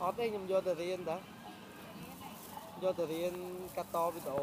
Hot đấy nhầm vô từ riêng đó. Vô từ riêng cắt to với tổ.